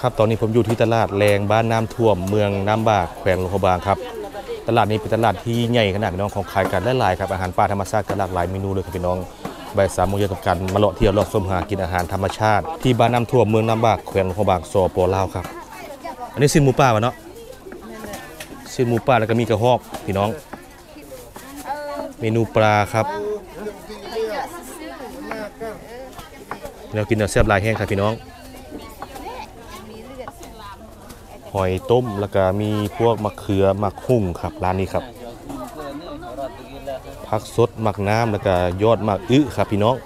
ครับตอนนี้ผมอยู่ที่ตลาดแรงบ้านน้ำท่วมเมืองน้ำบากแขวงหลวงพระบางครับ ตลาดนี้เป็นตลาดที่ใหญ่ขนาดพี่น้องของขายกันหลายๆครับอาหารป่าธรรมชาติก็หลากหลายเมนูเลยครับพี่น้องใบสามโมงเย็นกับการมาเลาะเที่ยวเลาะชมหากินอาหารธรรมชาติ ที่บ้านน้ำท่วมเมืองน้ำบากแขวงหลวงพระบางสปลาวครับ อันนี้ซินหมูป่าวะเนาะซินหมูป่าแล้วก็มีกระหอบพี่น้อง เมนูปลาครับ แนวกินแนวแซ่บลายแห้งครับพี่น้อง หอยต้มแล้วก็มีพวกมะเขือมะหุ่งครับร้านนี้ครับผักสดหมักน้ำแล้วก็ยอดหมักอึครับพี่น้อง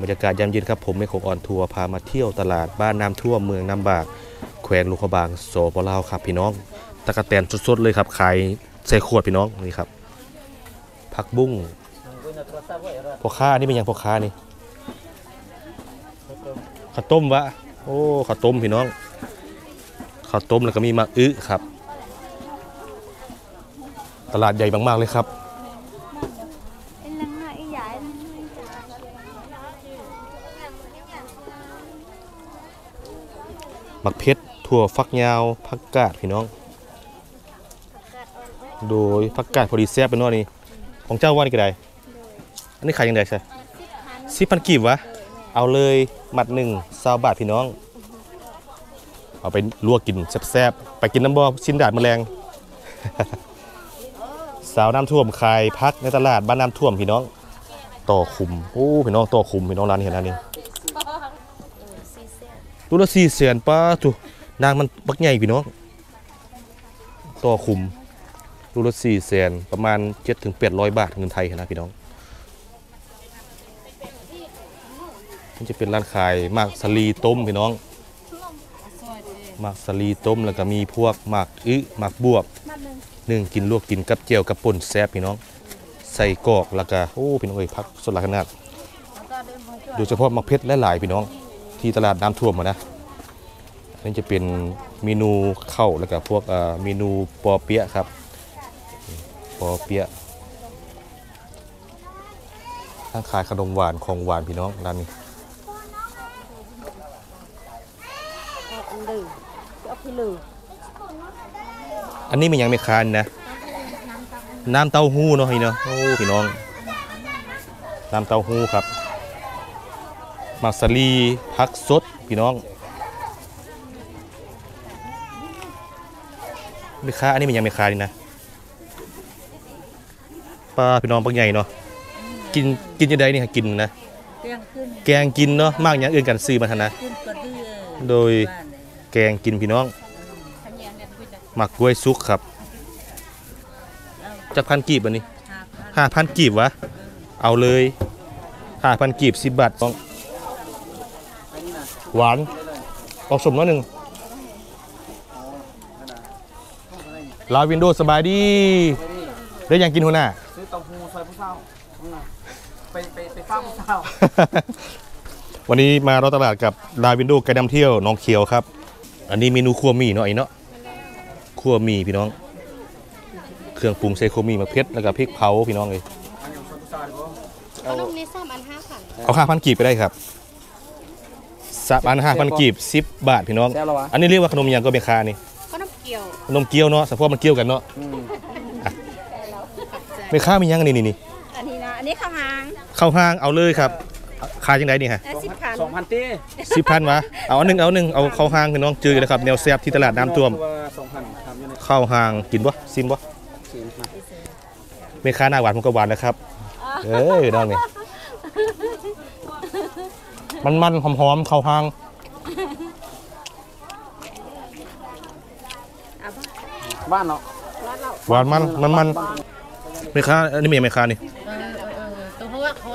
บรรยากาศยามเย็นครับผมไม่คงอ่อนทัวร์พามาเที่ยวตลาดบ้านน้ำท่วมเมืองน้ำบาก แขวงลูกขบางโสปลาวครับพี่น้องตะกะแตนสดๆเลยครับขายใส่ขวดพี่น้องนี่ครับผักบุ้งพ่อค้านี่เป็นยังพ่อค้านี่ ข้าวต้มวะโอ้ข้าวต้มพี่น้องข้าวต้มแล้วก็มีมะอึครับ ตลาดใหญ่มากๆเลยครับมักเพชรถั่วฟักยาวผักกาดพี่น้อง โดยผักกาดพอดีแซ่บเป็นว่านี่ของเจ้าว่านี่ก็ได้ อันนี้ขายยังไงใช่สิบพันกีบวะ เอาเลยหมัดหนึ่งซาวบาทพี่น้อง เอาไปลวกกินแซ่บๆ ไปกินน้ำบ่อชิ้นดาดแมลง สาวน้ำท่วมขายพักในตลาดบ้านน้ำท่วมพี่น้อง ต่อคุมโอ้พี่น้องต่อคุมพี่น้องร้านเห็นร้านนี้ตัวละสี่แสนป้าถูนางมันบักใหญ่พี่น้องต่อคุมตัวละสี่แสนประมาณเจ็ดถึงแปดร้อยบาทเงินไทยนะพี่น้อง มันจะเป็นร้านขายหมากสลีต้มพี่น้องหมากสลีต้มแล้วก็มีพวกหมากอึหมากบวบหนึ่งกินลวกกินกับเจียวกับป่นแซ่บพี่น้อง ใส่กรอกแล้วก็โอ้พี่น้องเอ้ยพักสดหลายขนาดโดยเฉพาะหมักเพชรและหลายๆพี่น้อง ที่ตลาดน้ำท่วมอะนะนี่จะเป็นเมนูข้าวแล้วก็พวกเอ่อเมนูปอเปี๊ยะครับ ปอเปี๊ยะทั้งขายขนมหวานของหวานพี่น้องร้านนี้ Cái ốc thì lử อันนี้มันยังไม่คานนะ น้ำเต้าหู้เนาะพี่เนาะโอ้พี่น้อง น้ำเต้าหู้ครับมักสลีพักสดพี่น้องไม่ค้าอันนี้มันยังไม่คานี่นะปลาพี่น้องปักใหญ่เนาะกินกินยังไงนี่ฮะกินนะ Keng ขึ้นแกงกินเนาะมากอย่างอื่นกันซื้อมาทันนะขึ้นกระเดือโดยบ้านเนี่ย แกงกินพี่น้องหมักกล้วยซุกครับจักพันกีบอันนี้หาพันห้าพันกีบวะ เอาเลยห้าพันกีบสิบบาทต้องหวานออกสมน้อยหนึ่งลาวินโดว์สบายดี ได้ยังกินหัวหน้าซื้อเต้าหู้ซอยผู้เฒ่าข้างหน้าไปไปไปฟ้าผู้เฒ่าวันนี้มารอตลาดกับลาวินโดว์ไกด์นำเที่ยวน้องเขียวครับ อันนี้เมนูครัวหมี่เนาะไอ้เนาะครัวหมี่พี่น้อง เครื่องปรุงใส่ครัวหมี่มะเพ็ดแล้วก็พริกเผาพี่น้องเลยอันนี้ซอยผู้เฒ่าดีบ่ Có lúc này sao ăn hai phần เอาห้าพันกีบไปได้ครับสามอันห้าพันกีบสิบบาทพี่น้องแซ่บแล้ววะอันนี้เรียกว่าขนมยังก็เมคานี่ Có nắp kiều ขนมเกี๊ยวเนาะสะโพกมันเกี๊ยวกันเนาะอืมเมคามียังอันนี้นี่นี่ Anh thì là Anh ấy không hàng เข้าห้างเอาเลยครับ ขายยังไงนี่ฮะ Ê, Ship สอง phần พันตีสิบพันวะเอาอันหนึ่งเอาหนึ่งเอาเข้าห้างพี่น้องเจอกันนะครับแนวแซ่บที่ตลาดน้ำท่วมสองพันทำอยู่ในเข้าห้างกินบ่ซิมบ่สี่มาเมคาหน้าหวานผมก็หวานนะครับเอ้ยน้องนี่มันมันหอมหอมๆเข้าห้างบ้านเนาะหวานมันมันมันเมคาอันนี้เมียเมคานี่เออเออตัวหัวเขา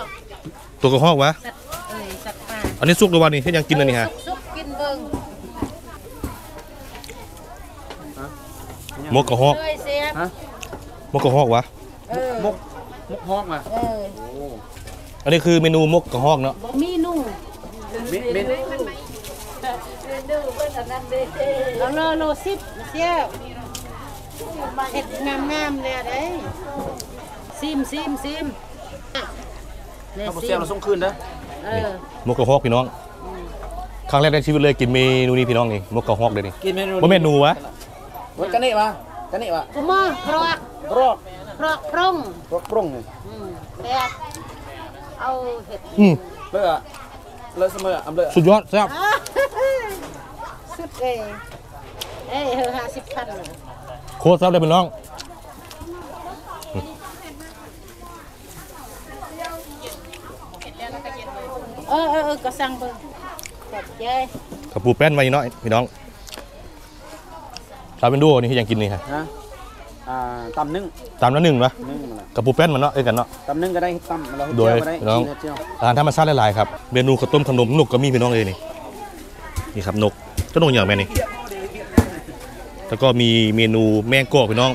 ตัวกระหอกวะสัตว์เอ้ยสัตว์ป่าอันนี้สุกแล้ววันนี้ที่ยังกินอันนี้ฮะซุกกินเบิ่งมกกระหอกเลยเสียบมกกระหอกวะเออมุกมุกฮอกมาเออโอ้อันนี้คือเมนูมกกระหอกเนาะมีนุ่งเม็ดเม็ดเอาโลโลสิบเสียบเห็ดงามงามๆเลยอะเด้ยซิมซิมซิมเนี่ย ถ้าบ่ซิแซ่บมเราส่งคืนเด้อเออนี่อมกกะฮอกพี่น้อง ครั้งแรกในชีวิตเลยกินเมนูนี้พี่น้องนี่มกกะฮอกเลยนี่กินเมนูบ่เมนูวะวันกันนี่มากันนี่มากูมอพรอกรอกพรอกพรุ่งรอกปรุงนี่อืมแต่เอาเห็ดอืมเลอะเลอะเสมออำเลอะสุดยอดแซ่บอ้าสุดเอ้ยเอ้ยเฮอห้าสิบพันเลยโคตรแซ่บเลยพี่น้อง เออเออเออก็สั่งเบิ่งขอบใจกระปูแป้นไว้น้อยพี่น้องตามเป็นดูนี่ที่ยังกินนี่ฮะฮะอ่าตำนึ่งตามละหนึ่งวะนึ่งมันน่ะกระปูแป้นมันเนาะเอ้ยกันเนาะ ตำนึ่งก็ได้ตำเราโดยเจียวก็ได้น้อง กินเจียวอาหารธรรมชาติหลายๆครับเมนูข้าวต้มขนมนกก็มีพี่น้องเลยนี่นี่ครับนกเจ้านกอย่างแม่นี่แล้วก็มีเมนูแมงกอกพี่น้อง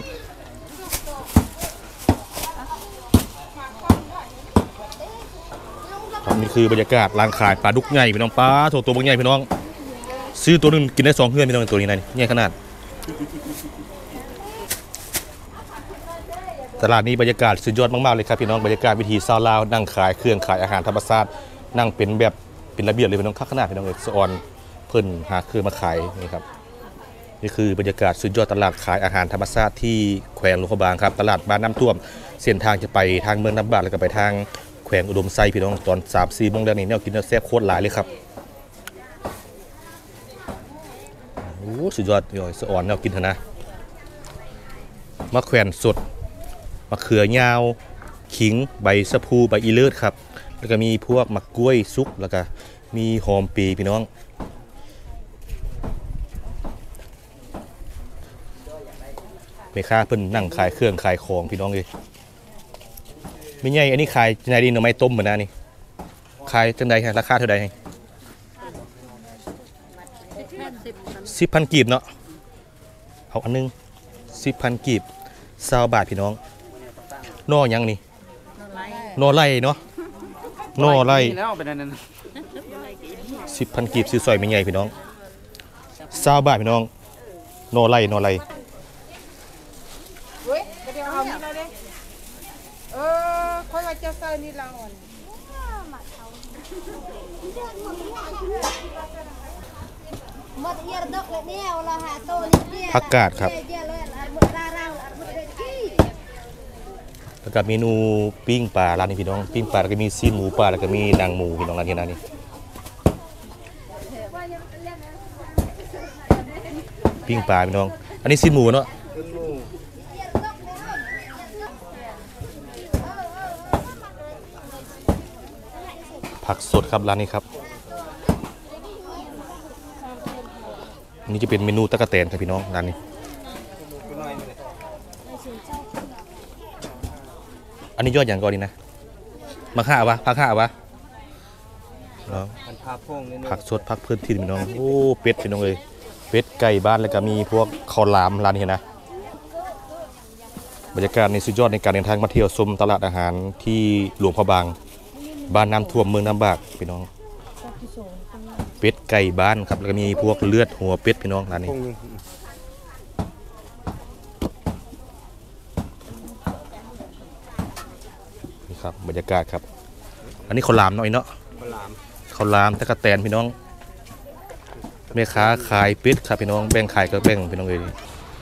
คือบรรยากาศร้านขายปลาดุกใหญ่พี่น้องปลาโถตัวบางใหญ่พี่น้อง ซื้อตัวหนึงกินได้สองเพื่อนพี่น้องตัวนี้นะนี่ใหญ่ขนาด ตลาดนี้บรรยากาศสุดยอดมากๆเลยครับพี่น้องบรรยากาศวิธีซาลาวนั่งขายเครื่องขายอาหารธรรมชาตินั่งเป็นแบบเป็นระเบียบเลยพี่น้องข้าขนาดพี่น้องเอกสอนเพิ่นหาเครื่องมาขายนี่ครับนี่คือบรรยากาศสุดยอดตลาดขายอาหารธรรมชาติที่แขวงหลวงพระบางครับ ตลาดบ้านน้ำท่วม เส้นทางจะไปทางเมืองน้ำบาดแล้วก็ไปทาง แขวงอุดมไซพี่น้องตอน3 4โมงแล้วนี่แนวกินแนวแซ่บโคตรหลายเลยครับโอ้สุดยอดพี่น้องสะออนแนวกินเถอะนะมะแขวนสดมะเขือยาว ขิงใบสะพูใบอีเลิศครับ แล้วก็มีพวกมะกล้วยซุกแล้วก็มีหอมปีพี่น้องแม่ค้าเพิ่นนั่งขายเครื่องขายของพี่น้องเลย ไม่ใหญ่อันนี้ขายจังไดดีหน่อไม้ต้มเหมือนนะนี่ขายจังไดฮะราคาเท่าใดสิบพันกีบเนาะเอาอันหนึงสิบพันกีบซาวบาทพี่น้องนอหยังนี่นอไล่เนาะนอไล่นี่แล้วเป็นอันนั้นสิบพันกีบซื้อซอยไม่ใหญ่พี่น้องซาวบาทพี่น้องนอไล่นอไล่เว้ยเดี๋ยวเอานี่เลยเด้เอ อค่อยว่าจะใส่นี่เราอ่อนหมดเยอะดอกเลยเนี่ยเราหาโตนี่เนี่ยผักกาดครับเยอะเลยอันหมดราเราอันหมดเลยที่แล้วก็เมนูปิ้งปลาร้านนี้พี่น้อง ปิ้งปลาแล้วก็มีซีนหมูปลาแล้วก็มีนางหมูพี่น้องร้านนี้นะนี่ปิ้งปลาพี่น้อง อันนี้ซีนหมูเนาะ ผักสดครับร้านนี้ครับอันนี้จะเป็นเมนูตะกะแตนครับพี่น้องร้านนี้ อันนี้ยอดอย่างก่อนดีนะมาข่าวะพักข่าวะเนาะมันพาพงนี่ผักสดผักพื้นที่พี่น้องโอ้เป็ดพี่น้องเลยเป็ดไก่บ้านแล้วก็มีพวกข้าวหลามร้านนี้นะบรรยากาศในสุดยอดในการเดินทางมาเที่ยวชมตลาดอาหารที่หลวงพระบาง บ้านน้ำท่วมเมืองน้ำบากพี่น้อง เป็ดไก่บ้านครับแล้วก็มีพวกเลือดหัวเป็ดพี่น้องร้านนี้ นี่ครับบรรยากาศครับ อันนี้ข้าวหลามหน่อยเนาะข้าวหลามข้าวหลามตะกะแตนพี่น้องแม่ค้าขายเป็ดครับพี่น้องแบ่งขายก็แบ่งพี่น้องเลย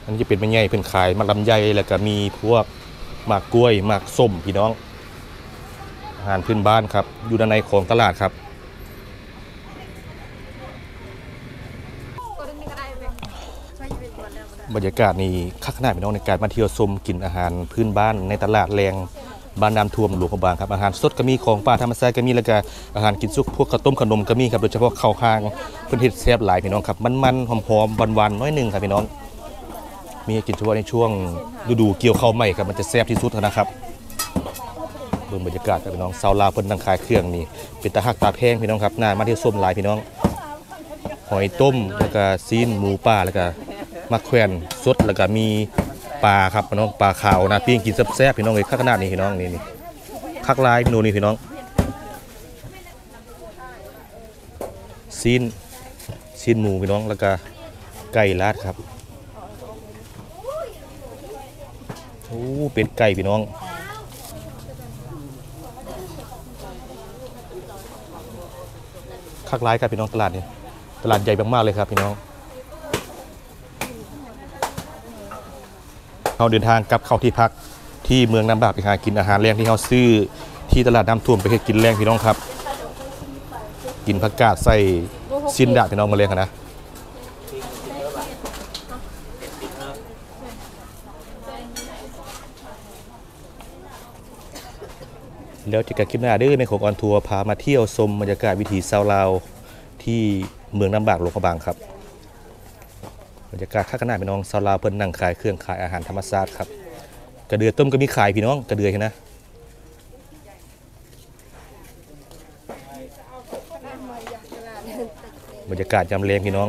อันนี้จะเป็นแม่ใหญ่เป็นขายมากลำไยแล้วก็มีพวกหมากกล้วยหมากส้มพี่น้อง อาหารพื้นบ้านครับ อยู่ด้านในของตลาดครับบรรยากาศนี่คักขนาดพี่น้องในการมาเที่ยวชมกินอาหารพื้นบ้านในตลาดแรงบ้านน้ำท่วมหลวงพระบางครับอาหารสดก็มีของป่าธรรมชาติก็มีแล้วก็อาหารกินสุกพวกข้าวต้มขนมก็มีครับโดยเฉพาะข้าวหางเพิ่นเฮ็ดแซ่บหลายพี่น้องครับมันๆหอมๆหวานๆน้อยหนึ่งครับพี่น้อง มีให้กินเฉพาะในช่วงฤดูเกี่ยวข้าวใหม่ครับมันจะแซ่บที่สุดนะครับ บิ่งบรรยากาศครับพี่น้องชาวลาวเพิ่นนั่งขายเครื่องนี่เป็นตาฮักตาแพงพี่น้องครับหน่ามาเที่ยวชมลายพี่น้อง หอยต้มแล้วก็ซีนหมูป่าแล้วก็มะแขวนสดแล้วก็มีปลาครับพี่น้องปลาขาวนะปิ้งกินแซ่บๆพี่น้องเลยคักขนานี้พี่น้องนี่นี่คักลายเมนูนี้พี่น้องซีนซีนหมูพี่น้องแล้วก็ไก่ลาดครับโอ้เป็ดไก่พี่น้อง คักร้ายครับพี่น้องตลาดนี่ตลาดใหญ่มากๆเลยครับพี่น้องเราเดินทางกลับเข้าที่พักที่เมืองน้ำบากไปหากินอาหารแรงที่เขาซื้อที่ตลาดน้ำท่วมไปเฮ็ดกินแรงพี่น้องครับ กินผักกาดใส่ซินดาพี่น้องมาเลี้ยงกันนะ แล้วจะกับคลิปหน้าเด้อในของออนทัวร์พามาเที่ยวชมบรรยากาศวิถีชาวลาวที่เมืองน้ำบากหลวงพระบางครับบรรยากาศข้างขนาดพี่น้องชาวลาวเพิ่นนั่งขายเครื่องขายอาหารธรรมชาติครับกระเดือต้มก็มีขายพี่น้องกระเดือเห็นนะบรรยากาศยามแรงพี่น้อง